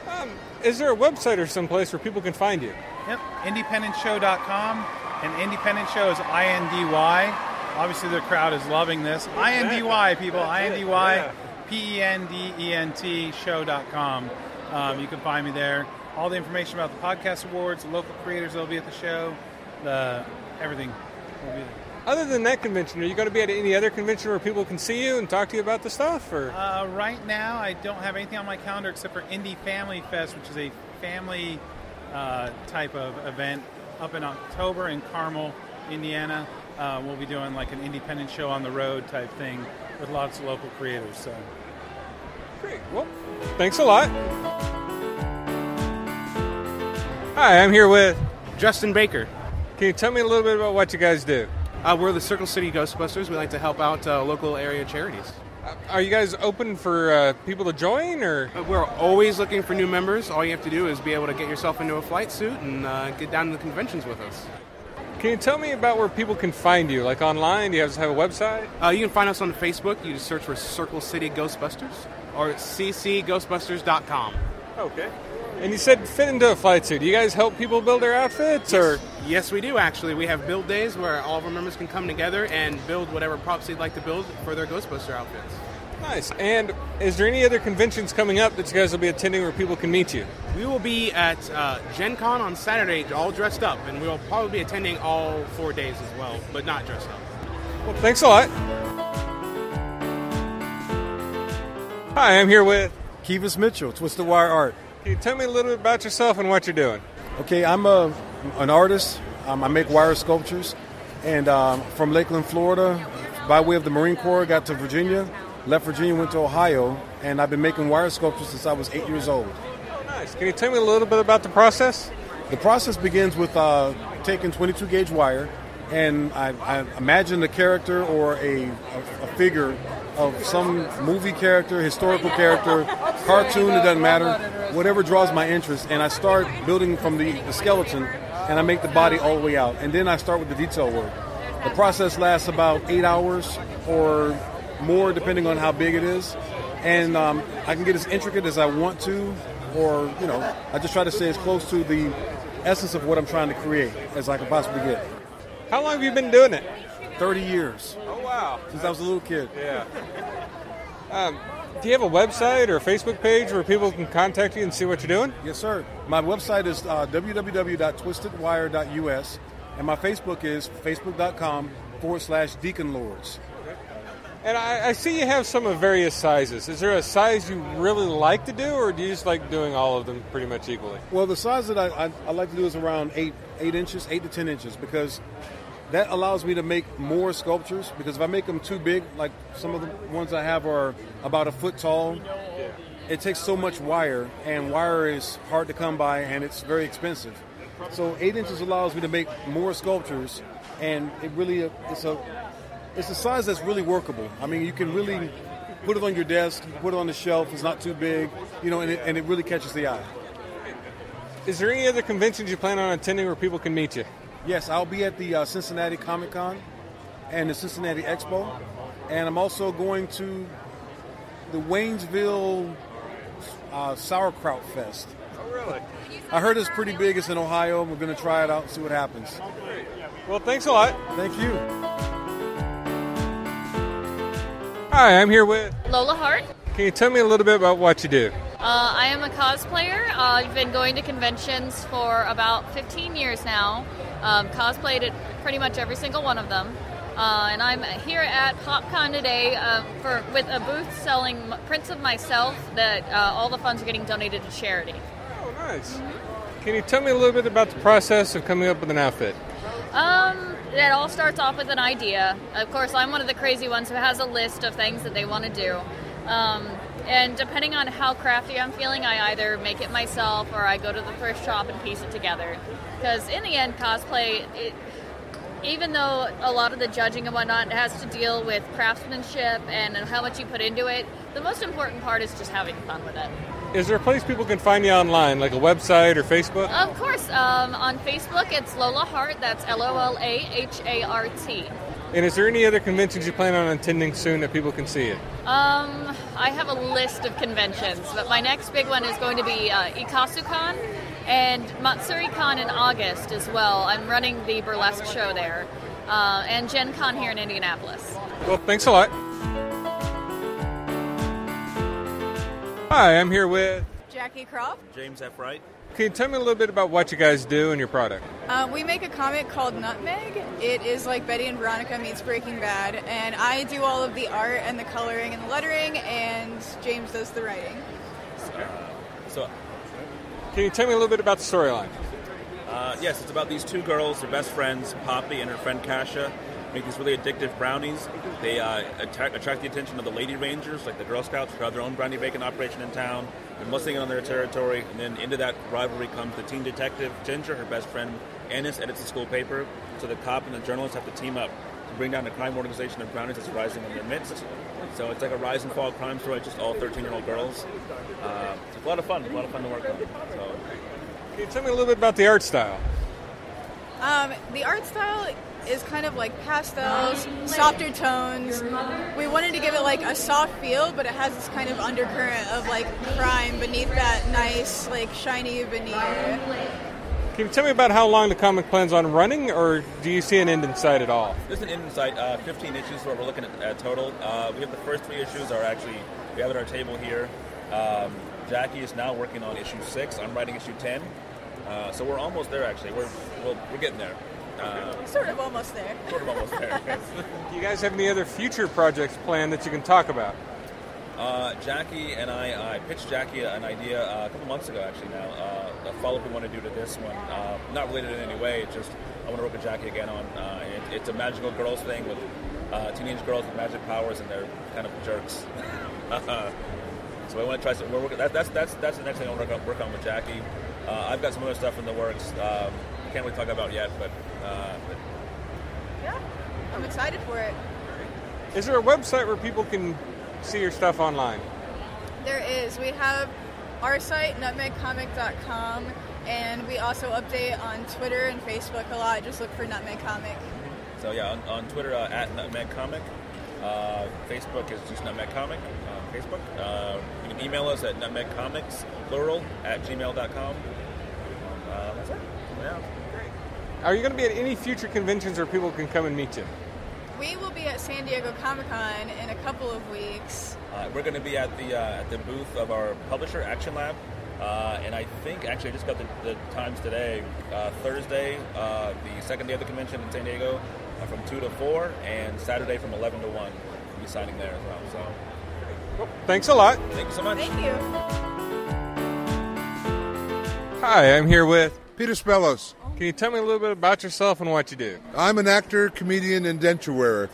Um, is there a website or someplace where people can find you? Yep, indypendentshow.com. And Indypendent Show is I N D Y. Obviously, the crowd is loving this. I N D Y, people. I N D Y P E N D E N T show.com. Um, you can find me there. All the information about the podcast awards, the local creators that will be at the show, the everything will be there. Other than that convention, are you going to be at any other convention where people can see you and talk to you about the stuff? Or Uh, right now, I don't have anything on my calendar except for Indie Family Fest, which is a family uh, type of event up in October in Carmel, Indiana. Uh, we'll be doing like an independent show on the road type thing with lots of local creators. So, great. Well, thanks a lot. Hi, I'm here with Justin Baker. Can you tell me a little bit about what you guys do? Uh, we're the Circle City Ghostbusters. We like to help out uh, local area charities. Are you guys open for uh, people to join, or Uh, we're always looking for new members. All you have to do is be able to get yourself into a flight suit and uh, get down to the conventions with us. can you tell me about where people can find you? Like online? Do you guys have a website? Uh, you can find us on Facebook. You just search for Circle City Ghostbusters or ccghostbusters.com. Okay. And you said fit into a flight suit. Do you guys help people build their outfits, or Yes, we do actually. We have build days where all of our members can come together and build whatever props they'd like to build for their Ghostbuster outfits. nice? And is there any other conventions coming up that you guys will be attending where people can meet you? We will be at uh, Gen Con on Saturday, all dressed up, and we will probably be attending all four days as well, but not dressed up. Well, thanks a lot. Hi, I'm here with Kivas Mitchell, Twisted Wire Art. Can you tell me a little bit about yourself and what you're doing? Okay, I'm a, an artist. Um, I make wire sculptures. And um, from Lakeland, Florida, by way of the Marine Corps, got to Virginia, left Virginia, went to Ohio, and I've been making wire sculptures since I was eight years old. Nice. Can you tell me a little bit about the process? The process begins with uh, taking 22 gauge wire, and I, I imagine a character or a, a, a figure of some movie character, historical character, cartoon, it doesn't matter, whatever draws my interest, and I start building from the, the skeleton, and I make the body all the way out, and then I start with the detail work. The process lasts about eight hours or more, depending on how big it is, and um, I can get as intricate as I want to, or you know, I just try to stay as close to the essence of what I'm trying to create as I can possibly get. How long have you been doing it? 30 years. Oh, wow. Since I was a little kid. Yeah. Um, do you have a website or a Facebook page where people can contact you and see what you're doing? Yes, sir. My website is uh, www.twistedwire.us, and my Facebook is facebook.com forward slash deacon lords. And I, I see you have some of various sizes. Is there a size you really like to do, or do you just like doing all of them pretty much equally? Well, the size that I, I, I like to do is around eight eight inches, eight to ten inches, because that allows me to make more sculptures. Because if I make them too big, like some of the ones I have are about a foot tall, it takes so much wire, and wire is hard to come by, and it's very expensive. So eight inches allows me to make more sculptures, and it really it's a it's a size that's really workable. I mean, you can really put it on your desk, put it on the shelf. It's not too big, you know, and it, and it really catches the eye. Is there any other conventions you plan on attending where people can meet you? Yes, I'll be at the uh, Cincinnati Comic Con and the Cincinnati Expo, and I'm also going to the Waynesville uh, Sauerkraut Fest. Oh, really? I heard it's pretty big. It's in Ohio. We're going to try it out and see what happens. Well, thanks a lot. Thank you. Hi, I'm here with. Lola Hart. Can you tell me a little bit about what you do? Uh, I am a cosplayer. Uh, I've been going to conventions for about 15 years now. Um, cosplayed at pretty much every single one of them. Uh, and I'm here at PopCon today uh, for with a booth selling prints of myself that uh, all the funds are getting donated to charity. Oh, nice. Can you tell me a little bit about the process of coming up with an outfit? Um, it all starts off with an idea. Of course, I'm one of the crazy ones who has a list of things that they want to do. Um, and depending on how crafty I'm feeling, I either make it myself or I go to the thrift shop and piece it together. Because in the end, cosplay, it, even though a lot of the judging and whatnot has to deal with craftsmanship and how much you put into it, the most important part is just having fun with it. Is there a place people can find you online, like a website or Facebook? Of course, um, on Facebook it's Lola Hart. That's L O L A H A R T. And is there any other conventions you plan on attending soon that people can see it? Um, I have a list of conventions, but my next big one is going to be uh, IkasuCon and MatsuriCon in August as well. I'm running the burlesque show there, uh, and Gen Con here in Indianapolis. Well, thanks a lot. Hi, I'm here with. Jackie Croft. James F. Wright. Can you tell me a little bit about what you guys do and your product? Uh, we make a comic called Nutmeg. It is like Betty and Veronica meets Breaking Bad, and I do all of the art and the coloring and the lettering, and James does the writing. So, Can you tell me a little bit about the storyline? uh, yes, it's about these two girls, they're best friends, Poppy and her friend Cassia, make these really addictive brownies. They uh, attract the attention of the Lady Rangers, like the Girl Scouts, who have their own brownie baking operation in town. They're mustang on their territory, and then into that rivalry comes the teen detective Ginger, her best friend Ennis edits the school paper, so the cop and the journalist have to team up to bring down the crime organization of brownies that's rising in their midst. So it's like a rise and fall crime story, just all 13-year-old girls. Uh, it's a lot of fun, a lot of fun to work on. So. Can you tell me a little bit about the art style? Um, the art style is kind of like pastels, softer tones. We wanted to give it like a soft feel, but it has this kind of undercurrent of like crime beneath that nice, like shiny veneer. Can you tell me about how long the comic plans on running, or do you see an end in sight at all? There's an end in sight. Uh, 15 issues is what we're looking at uh, total. Uh, we have the first three issues are actually we have at our table here. Um, Jackie is now working on issue six. I'm writing issue 10. Uh, so we're almost there. Actually, we're we're, we're getting there. Uh, Sort of almost there. sort of almost there. Do you guys have any other future projects planned that you can talk about? Uh, Jackie and I, I pitched Jackie an idea uh, a couple months ago, actually. Now, uh, a follow-up we want to do to this one, uh, not related in any way. Just I want to work with Jackie again on. Uh, it, it's a magical girls thing with uh, teenage girls with magic powers, and they're kind of jerks. so I want to try some. We're working, that, that's that's that's the next thing I want to work on, work on with Jackie. Uh, I've got some other stuff in the works. Um, can't really talk about yet, but. Uh, but Yeah, I'm excited for it. Is there a website where people can see your stuff online? There is. We have our site, nutmegcomic.com, and we also update on Twitter and Facebook a lot. Just look for Nutmeg Comic. So yeah, on, on Twitter uh, at Nutmeg Comic, uh, Facebook is just Nutmeg Comic. Uh, Facebook. Uh, you can email us at nutmegcomics plural at gmail.com. Uh, that's it. Yeah. Great. Are you going to be at any future conventions where people can come and meet you? We will be at San Diego Comic Con in a couple of weeks. Uh, we're going to be at the uh, at the booth of our publisher Action Lab, uh, and I think actually I just got the, the times today. Uh, Thursday, uh, the second day of the convention in San Diego, uh, from two to four, and Saturday from eleven to one. We'll be signing there as well. So Thanks a lot. thank you so much. Thank you. Hi, I'm here with Peter Spellos. Can you tell me a little bit about yourself and what you do? I'm an actor, comedian, and denture wearer.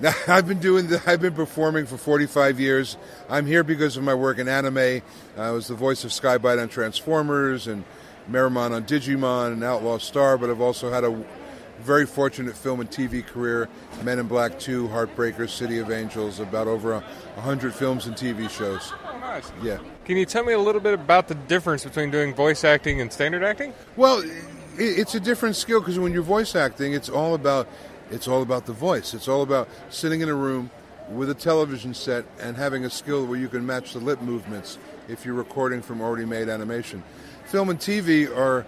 Now, I've been doing. The, I've been performing for 45 years. I'm here because of my work in anime. I was the voice of Skybyte on Transformers and Meramon on Digimon and Outlaw Star. But I've also had a very fortunate film and TV career: Men in Black 2, Heartbreakers, City of Angels. About over a 100 films and TV shows. Oh, nice. Yeah. Can you tell me a little bit about the difference between doing voice acting and standard acting? Well, it's a different skill because when you're voice acting, it's all about it's all about the voice. It's all about sitting in a room with a television set and having a skill where you can match the lip movements if you're recording from already made animation. Film and TV are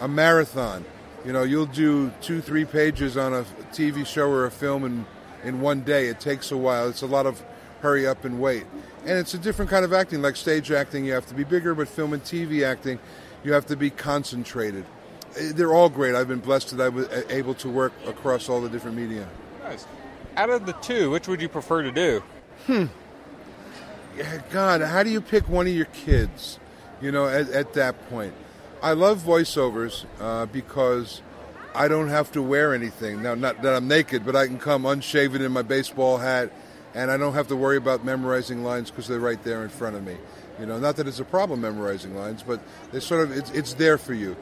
a marathon. You know, you'll do two, three pages on a TV show or a film in in one day. It takes a while. It's a lot of hurry up and wait. And it's a different kind of acting. Like stage acting, you have to be bigger, but film and TV acting, you have to be concentrated. They're all great. I've been blessed that I was able to work across all the different media. Nice. Out of the two, which would you prefer to do? Hmm. Yeah, God, how do you pick one of your kids? You know, at, at that point, I love voiceovers uh, because I don't have to wear anything. Now, not that I'm naked, but I can come unshaven in my baseball hat, and I don't have to worry about memorizing lines because they're right there in front of me. You know, not that it's a problem memorizing lines, but they sort of it's, it's there for you.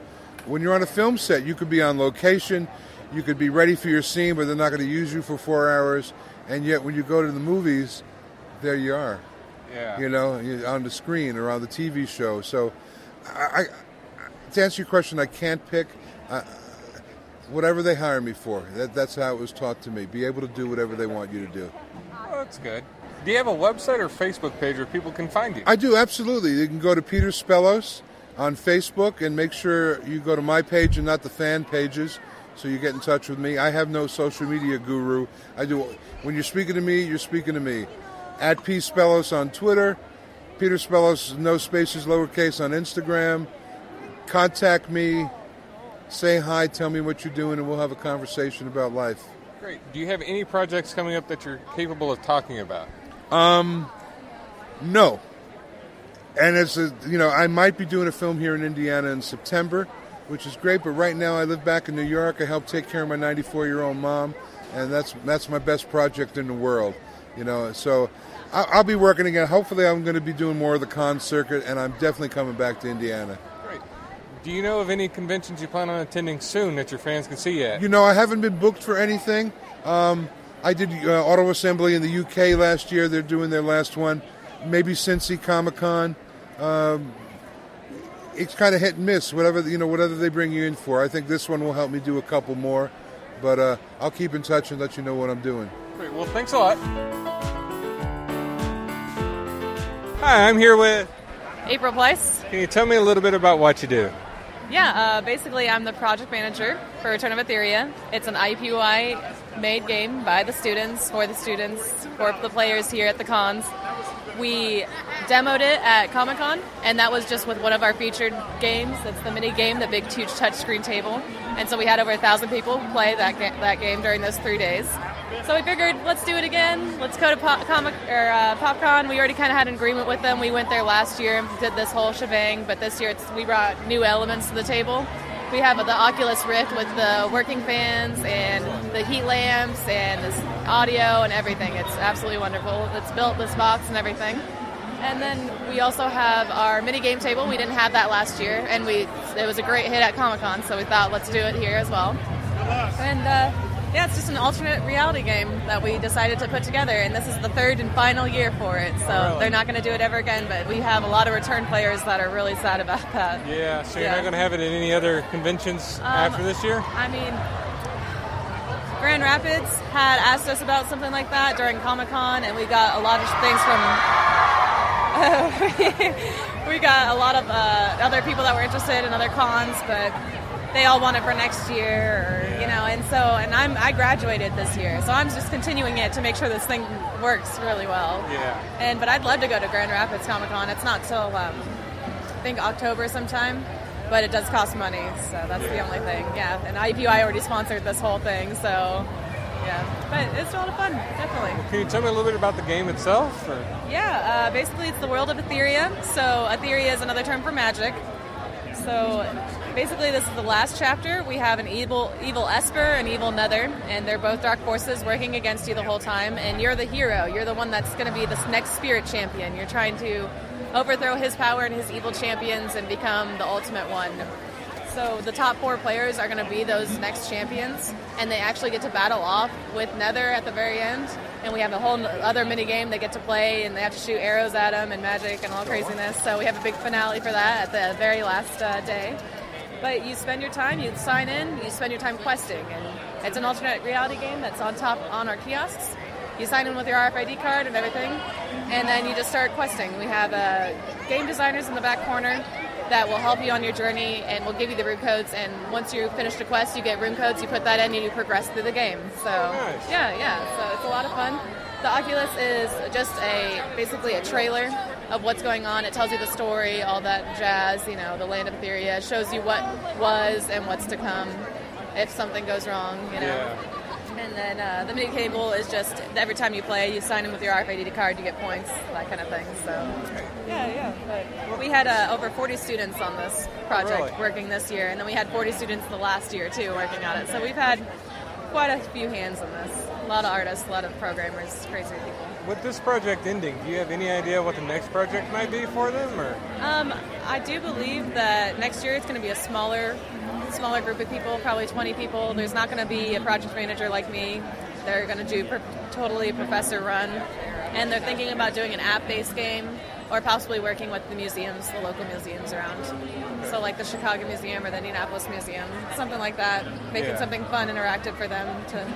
When you're on a film set, you could be on location, you could be ready for your scene, but they're not going to use you for four hours. And yet, when you go to the movies, there you are. Yeah. You know, on the screen or on the TV show. So, I, I to answer your question, I can't pick. Uh, whatever they hire me for, that, that's how it was taught to me. Be able to do whatever they want you to do. Oh, that's good. Do you have a website or Facebook page where people can find you? I do absolutely. You can go to Peter Spellos on Facebook and make sure you go to my page and not the fan pages, so you get in touch with me. I have no social media guru. I do. When you're speaking to me, you're speaking to me. At P Spellos on Twitter, Peter Spellos no spaces lowercase on Instagram. Contact me, say hi, tell me what you're doing, and we'll have a conversation about life. Great. Do you have any projects coming up that you're capable of talking about? Um, no. And it's a, you know, I might be doing a film here in Indiana in September, which is great. But right now, I live back in New York. I help take care of my 94 year old mom, and that's that's my best project in the world. You know, so I'll, I'll be working again. Hopefully, I'm going to be doing more of the con circuit, and I'm definitely coming back to Indiana. Great. Do you know of any conventions you plan on attending soon that your fans can see yet? You know, I haven't been booked for anything. Um, I did uh, Auto Assembly in the UK last year. They're doing their last one. Maybe Cincy Comic Con. Um, it's kind of hit and miss. Whatever you know, whatever they bring you in for. I think this one will help me do a couple more. But uh, I'll keep in touch and let you know what I'm doing. Great. Well, thanks a lot. Hi, I'm here with. April Place. Can you tell me a little bit about what you do? Yeah, uh, basically, I'm the project manager for Return of Aetheria. It's an IUPUI made game by the students, for the students, for the players here at the cons. We demoed it at Comic Con, and that was just with one of our featured games. It's the mini game, the big, huge touchscreen table. And so we had over a thousand people play that, ga- that game during those three days. So we figured, let's do it again. Let's go to Pop, Comic or uh, PopCon. We already kind of had an agreement with them. We went there last year and did this whole shebang, but this year it's, we brought new elements to the table. We have the Oculus Rift with the working fans and the heat lamps and this audio and everything. It's absolutely wonderful. It's built this box and everything. And then we also have our mini game table. We didn't have that last year, and we it was a great hit at Comic Con, so we thought let's do it here as well. And uh, yeah, it's just an alternate reality game that we decided to put together, and this is the third and final year for it. So Oh, really? they're not going to do it ever again, but we have a lot of return players that are really sad about that. Yeah, so you're Yeah. not going to have it at any other conventions Um, after this year? I mean, Grand Rapids had asked us about something like that during Comic Con, and we got a lot of things from. we got a lot of uh, other people that were interested in other cons, but they all want it for next year, or, you know. And so, and I'm I graduated this year, so I'm just continuing it to make sure this thing works really well. Yeah. And but I'd love to go to Grand Rapids Comic Con. It's not till um, I think October sometime, but it does cost money, so that's the only thing. Yeah, and IUPUI already sponsored this whole thing, so yeah. But it's a lot of fun, definitely. Can you tell me a little bit about the game itself? Or? Yeah, uh, basically it's the world of Aetheria. So Aetheria is another term for magic. So basically this is the last chapter. We have an evil evil Esper and evil Nether, and they're both dark forces working against you the whole time. And you're the hero. You're the one that's going to be this next spirit champion. You're trying to overthrow his power and his evil champions and become the ultimate one. So the top four players are going to be those next champions, and they actually get to battle off with Nether at the very end. And we have a whole other mini game they get to play, and they have to shoot arrows at them and magic and all craziness. So we have a big finale for that at the very last uh, day. But you spend your time, you sign in, you spend your time questing, and it's an alternate reality game that's on top on our kiosks. You sign in with your RFID card and everything, and then you just start questing. We have uh, game designers in the back corner that will help you on your journey and will give you the room codes. And once you finish the quest, you get room codes. You put that in, and you progress through the game. So oh, yeah, yeah. So it's a lot of fun. The Oculus is just a basically a trailer of what's going on. It tells you the story, all that jazz. You know, the land of Aetheria. It shows you what was and what's to come if something goes wrong. You know. Yeah. And then uh, the mini cable is just every time you play, you sign in with your RFID card, you get points, that kind of thing. So, yeah, yeah. But we had uh, over 40 students on this project Really? working this year, and then we had 40 students the last year too working on it. So we've had quite a few hands on this. A lot of artists, a lot of programmers, crazy people. With this project ending, do you have any idea what the next project might be for them? Or Um, I do believe that next year it's going to be a smaller, smaller group of people, probably 20 people. There's not going to be a project manager like me. They're going to do totally professor run, and they're thinking about doing an app-based game, or possibly working with the museums, the local museums around. So like the Chicago Museum or the Indianapolis Museum, something like that, making Yeah. something fun, interactive for them to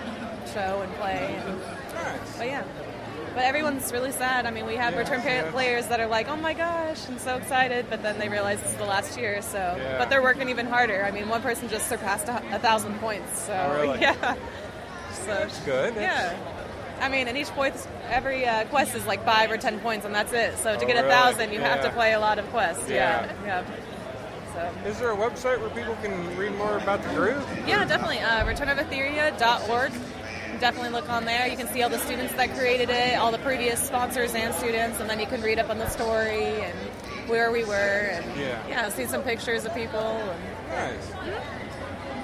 show and play. And, but yeah. But everyone's really sad. I mean, we have Yeah, return yeah. players that are like, "Oh my gosh, I'm so excited!" But then they realize it's the last year. So, Yeah. but they're working even harder. I mean, one person just surpassed a, a thousand points. So, Oh, really? yeah. So That's good. Yeah. I mean, and each quest, every uh, quest is like five or ten points, and that's it. So to Oh, get a really? thousand, you have to play a lot of quests. Yeah. Yeah. Is there a website where people can read more about the group? Yeah, definitely. Uh, returnofaetheria.org. Definitely look on there. You can see all the students that created it, all the previous sponsors and students, and then you can read up on the story and where we were, and Yeah. see some pictures of people. And, Nice.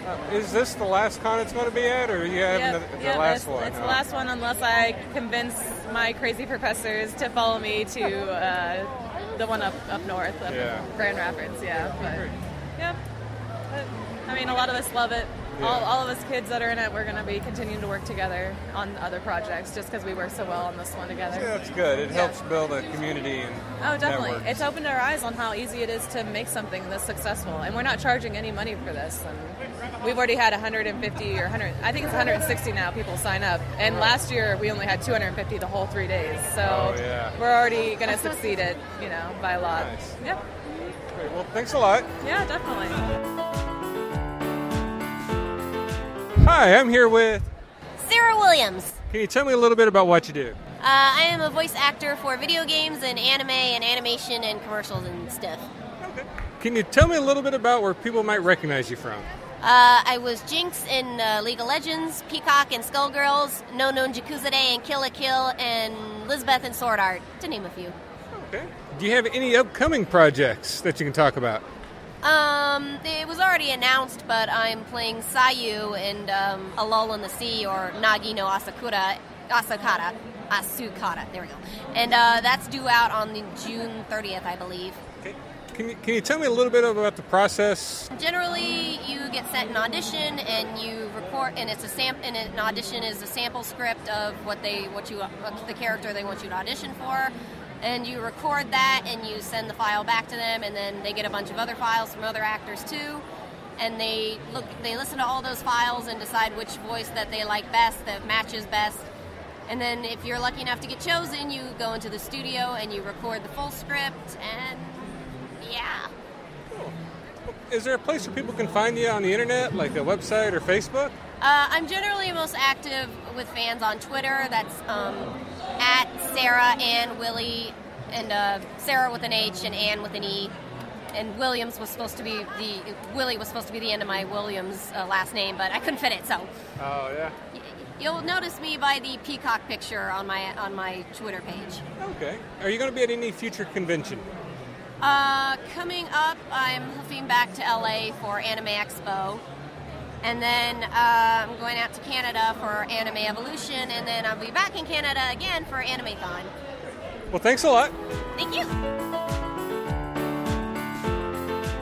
Uh, is this the last con it's going to be at, or you have yeah, another- the yeah, last it's, one? it's the last one, unless I convince my crazy professors to follow me to uh, the one up up north of Yeah. Grand Rapids. Yeah, but yeah. But, I mean, a lot of us love it. Yeah. All, all of us kids that are in it, we're going to be continuing to work together on other projects just because we work so well on this one together. Yeah, that's good. It Yeah. helps build a community and Oh, definitely. network. It's opened our eyes on how easy it is to make something this successful. And we're not charging any money for this. And we've already had 150 or 100, I think it's 160 now people sign up. And last year we only had 250 the whole three days. So Oh, yeah. we're already going to succeed it, you know, by a lot. Nice. Yep. Great. Well, thanks a lot. Yeah, definitely. Hi, I'm here with. Sarah Williams. Can you tell me a little bit about what you do? Uh, I am a voice actor for video games and anime and animation and commercials and stuff. Okay. Can you tell me a little bit about where people might recognize you from? Uh, I was Jinx in uh, League of Legends, Peacock and Skullgirls, Nonon Jakuzure and Kill la Kill, and Lisbeth and Sword Art, to name a few. Okay. Do you have any upcoming projects that you can talk about? Um, it was already announced, but I'm playing Sayu in um, A Lull in the Sea or Nagi no Asakura, Asakara, Asukara. There we go. And uh, that's due out on the June 30th, I believe. Can you, can you tell me a little bit about the process? Generally, you get sent an audition and you record, and it's a sam. And an audition is a sample script of what they, what you, what the character they want you to audition for, and you record that and you send the file back to them, and then they get a bunch of other files from other actors too, and they look, they listen to all those files and decide which voice that they like best, that matches best. And then, if you're lucky enough to get chosen, you go into the studio and you record the full script, and yeah. cool. Is there a place where people can find you on the internet, like a website or Facebook? Uh, I'm generally most active with fans on Twitter. That's um, at Sarah Anne Willie, and uh, Sarah with an H and Ann with an E. And Williams was supposed to be the Willie was supposed to be the end of my Williams uh, last name, but I couldn't fit it. So Oh yeah. you'll notice me by the peacock picture on my on my Twitter page. Okay. Are you going to be at any future convention? Uh, coming up, I'm hoofing back to LA for Anime Expo. And then uh, I'm going out to Canada for Anime Evolution, and then I'll be back in Canada again for AnimeCon. Well, thanks a lot. Thank you.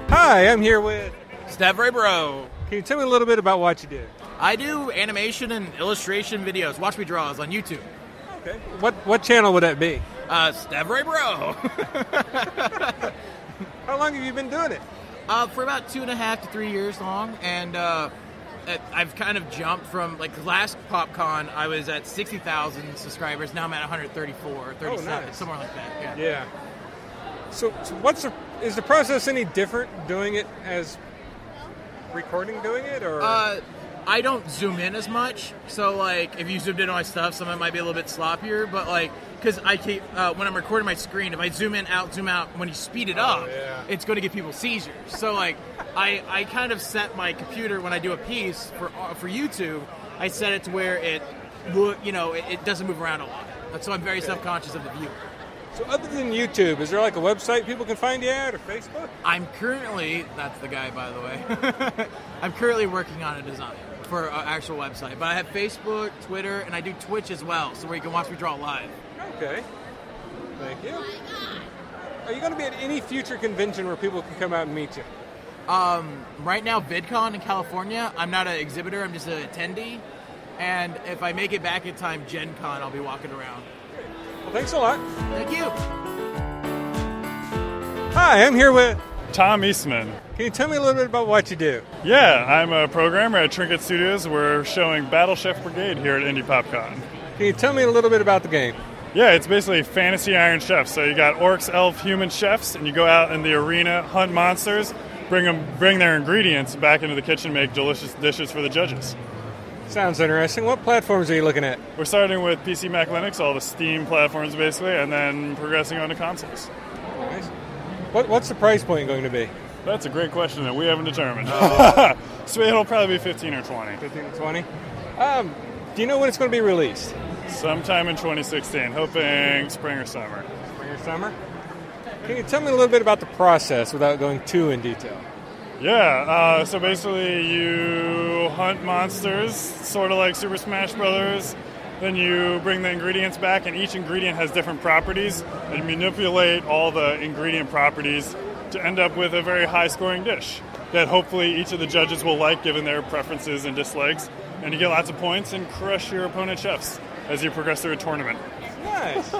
Hi, I'm here with. Stevray Bro. Can you tell me a little bit about what you do? I do animation and illustration videos. Watch me draws on YouTube. Okay. What what channel would that be? Uh, Stevray Bro. How long have you been doing it? Uh, for about two and a half to three years long, and uh, it- I've kind of jumped from like last PopCon, I was at sixty thousand subscribers. Now I'm at 134, or 37, nice. somewhere like that. Yeah. Yeah. So, so what's the is the process any different doing it as recording doing it or Uh, I don't zoom in as much, so like if you zoomed in on my stuff, some of it might be a little bit sloppier. But like, because I keep uh, when I'm recording my screen, if I zoom in, out, zoom out, when you speed it up, it's going to give people seizures. So like, I I kind of set my computer when I do a piece for uh, for YouTube. I set it to where it, you know, it, it doesn't move around a lot. So I'm very self-conscious of the viewer. So other than YouTube, is there like a website people can find you at or Facebook? I'm currently, that's the guy, by the way. I'm currently working on a design for an actual website, but I have Facebook, Twitter, and I do Twitch as well, so where you can watch me draw live. Okay. Thank you. Are you going to be at any future convention where people can come out and meet you? Um, right now, VidCon in California, I'm not an exhibitor, I'm just an attendee. And if I make it back in time, Gen Con, I'll be walking around. Well, thanks a lot. Thank you. Hi, I'm here with Tom Eastman. Can you tell me a little bit about what you do? Yeah, I'm a programmer at Trinket Studios. We're showing Battle Chef Brigade here at Indy PopCon. Can you tell me a little bit about the game? Yeah, it's basically fantasy Iron Chef. So you got orcs, elf, human chefs, and you go out in the arena, hunt monsters, bring them, bring their ingredients back into the kitchen, make delicious dishes for the judges. Sounds interesting. What platforms are you looking at? We're starting with PC, Mac, Linux, all the Steam platforms basically, and then progressing on to consoles. Nice. What, what's the price point going to be? That's a great question that we haven't determined. so it'll probably be 15 or 20. 15 or 20? Um, do you know when it's going to be released? Sometime in 2016, hoping spring or summer. Spring or summer? Can you tell me a little bit about the process without going too in detail? Yeah, uh, so basically you hunt monsters, sort of like Super Smash Brothers. Then you bring the ingredients back, and each ingredient has different properties, and you manipulate all the ingredient properties to end up with a very high scoring dish that hopefully each of the judges will like given their preferences and dislikes. And you get lots of points and crush your opponent chefs as you progress through a tournament. Nice.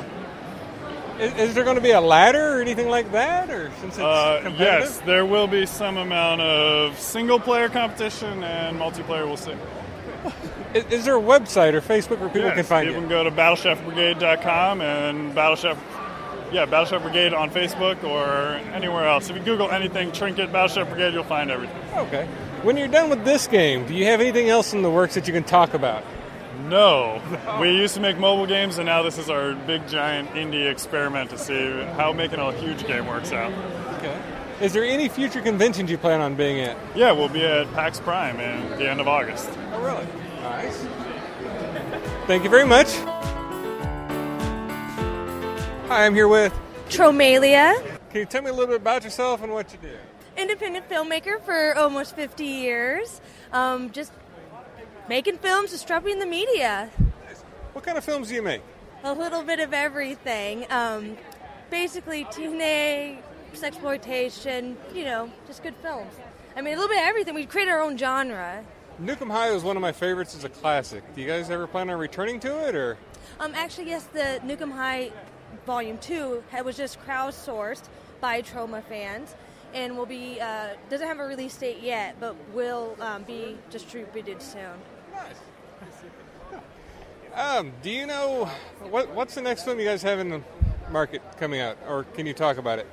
is, is there going to be a ladder or anything like that, or since it's Uh, competitive? yes, there will be some amount of single player competition and multiplayer. We'll see. Is, is there a website or Facebook where people Yes, can find you you? can go to battlechefbrigade.com and battlechef yeah battlechef brigade on facebook or anywhere else if you google anything trinket battlechef brigade you'll find everything Okay. When you're done with this game, do you have anything else in the works that you can talk about? No. We used to make mobile games and now this is our big giant indie experiment to see how making a huge game works out. Okay. Is there any future conventions you plan on being at? Yeah we'll be at pax prime in the end of august. Oh really? Nice. Thank you very much. Hi i'm here with Tromalia, can you tell me a little bit about yourself and what you do? Independent filmmaker for almost 50 years. Um, just making films, disrupting the media. what kind of films do you make A little bit of everything. Um, basically, teenage, sexploitation, you know, just good films. I mean, a little bit of everything. We create our own genre. Nuke 'Em High is one of my favorites as a classic. Do you guys ever plan on returning to it, or? Um, actually, yes, the Nuke 'Em High Volume 2 was just crowdsourced by Troma fans and will be, uh, doesn't have a release date yet, but will um, be distributed soon. Um, do you know what what's the next film you guys have in the market coming out, or can you talk about it?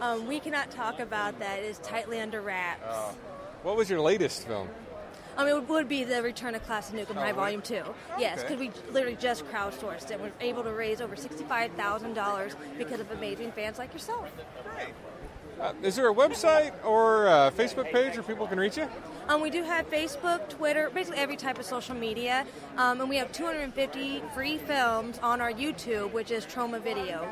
Um, we cannot talk about that. It is tightly under wraps. What was your latest film? Um, it would, be the Return of Class of Nuke 'Em High Oh, Volume 2. Yes, Okay. because we literally just crowdsourced it. We're able to raise over $65,000 because of amazing fans like yourself. Uh, is there a website or a Facebook page where people can reach you? Um, we do have Facebook, Twitter, basically every type of social media, um, and we have 250 free films on our YouTube, which is Troma Video.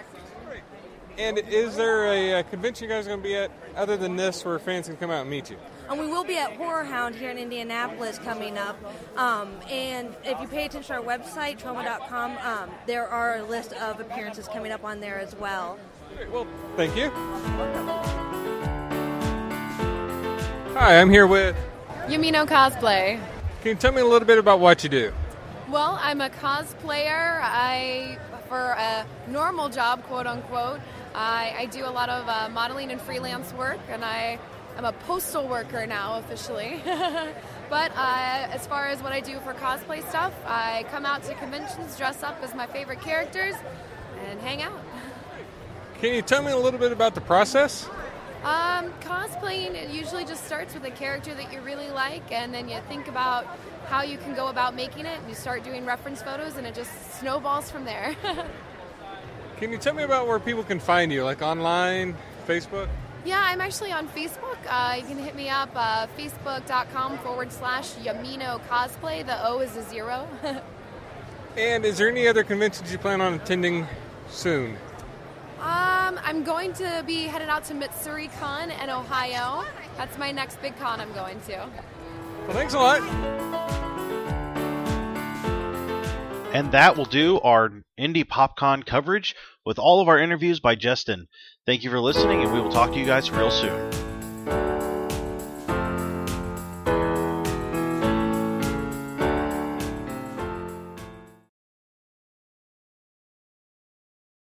And is there a, uh convention you guys are going to be at other than this where fans can come out and meet you? And we will be at HorrorHound here in Indianapolis coming up. Um, and if you pay attention to our website, troma.com, um, there are a list of appearances coming up on there as well. Well, thank you. Hi, I'm here with. Yumino Cosplay. Can you tell me a little bit about what you do? Well, I'm a cosplayer. I, for a normal job, quote unquote, I, I do a lot of uh, modeling and freelance work, and I am a postal worker now officially. but uh, as far as what I do for cosplay stuff, I come out to conventions, dress up as my favorite characters, and hang out. Can you tell me a little bit about the process? Um, cosplaying it usually just starts with a character that you really like, and then you think about how you can go about making it. And you start doing reference photos, and it just snowballs from there. Can you tell me about where people can find you, like online, Facebook? Yeah, I'm actually on Facebook. Uh, you can hit me up, uh, facebook.com forward slash Yumino Cosplay. The O is a zero. And is there any other conventions you plan on attending soon? Um, I'm going to be headed out to Matsuri Con in Ohio. That's my next big con I'm going to. Well, thanks a lot. And that will do our Indy PopCon coverage with all of our interviews by Jestin. Thank you for listening, and we will talk to you guys real soon.